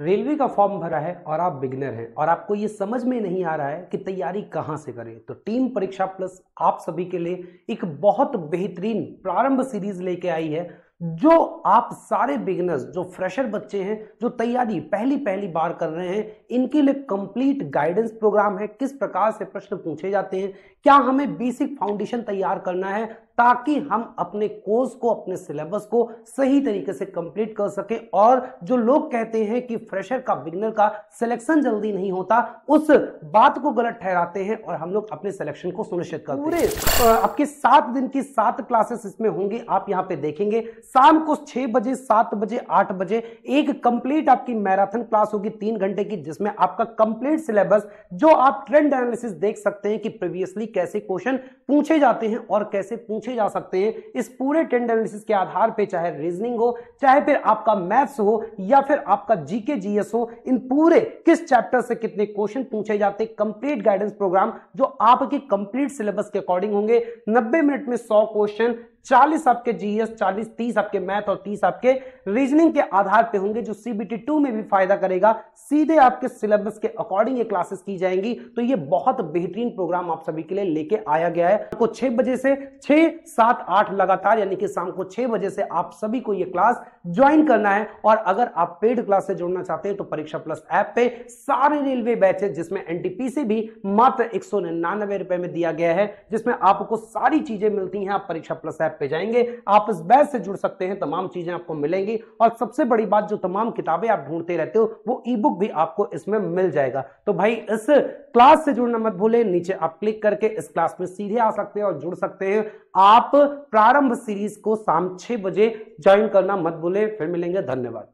Railway का form भरा है और आप बिगनर हैं और आपको ये समझ में नहीं आ रहा है कि तैयारी कहाँ से करें। तो टीम परीक्षा प्लस आप सभी के लिए एक बहुत बेहतरीन प्रारंभ सीरीज़ लेके आई है। जो आप सारे बिगनर्स जो फ्रेशर बच्चे हैं जो तैयारी पहली पहली बार कर रहे हैं इनके लिए कंप्लीट गाइडेंस प्रोग्राम है। किस प्रकार से प्रश्न पूछे जाते हैं? क्या हमें बेसिक फाउंडेशन तैयार करना है ताकि हम अपने कोर्स को अपने सिलेबस को सही तरीके से कंप्लीट कर सके? और जो लोग कहते हैं कि फ्रेशर का बिगनर का सिलेक्शन जल्दी नहीं होता उस बात को गलत ठहराते हैं और हम लोग अपने सिलेक्शन को सुनिश्चित करते हैं। पूरे आपके सात दिन की सात क्लासेस इसमें होंगे आप यहाँ पे देखेंगे। शाम को छह बजे, सात बजे, आठ बजे, एक कंप्लीट आपकी मैराथन क्लास होगी तीन घंटे की, जिसमें आपका कंप्लीट सिलेबस जो आप ट्रेंड एनालिसिस देख सकते हैं कि प्रीवियसली कैसे क्वेश्चन पूछे जाते हैं और कैसे पूछे जा सकते हैं। इस पूरे ट्रेंड एनालिसिस के आधार पर चाहे रीजनिंग हो, चाहे फिर आपका मैथ्स हो, या फिर आपका जीके जीएस हो, इन पूरे किस चैप्टर से कितने क्वेश्चन पूछे जाते कंप्लीट गाइडेंस प्रोग्राम जो आपके कंप्लीट सिलेबस के अकॉर्डिंग होंगे। 90 मिनट में सौ क्वेश्चन चालीस आपके जीएस, चालीस, तीस आपके मैथ और तीस आपके रीजनिंग के आधार पे होंगे, जो सीबीटी टू में भी फ़ायदा करेगा। सीधे आपके सिलेबस के अकॉर्डिंग ये क्लासेस की जाएँगी। तो ये बहुत बेहतरीन प्रोग्राम आप सभी के लिए लेके आया गया है। आपको छह बजे से छह, सात, आठ लगातार, यानी कि शाम को छह बजे से आप सभी को ये क्लास ज्वाइन करना है। और अगर आप पेड क्लास से जुड़ना चाहते हैं तो परीक्षा प्लस ऐप पे सारे रेलवे बैचेज जिसमें एनटीपीसी भी मात्र एक रुपए में दिया गया है, जिसमें आपको सारी चीज़ें मिलती हैं। आप परीक्षा प्लस ऐप ऐप पे जाएँगे, आप इस बैच से जुड़ सकते हैं, तमाम चीज़ें आपको मिलेंगी और सबसे बड़ी बात जो तमाम किताबें आप ढूंढते रहते हो, वो ई बुक भी आपको इसमें मिल जाएगा। तो भाई, इस क्लास से जुड़ना मत भूलें, नीचे आप क्लिक करके इस क्लास में सीधे आ सकते हैं और जुड़ सकते हैं। आप प्रारंभ सीरीज़ को शाम छह बजे ज्वाइन करना मत भूलें। फिर मिलेंगे, धन्यवाद।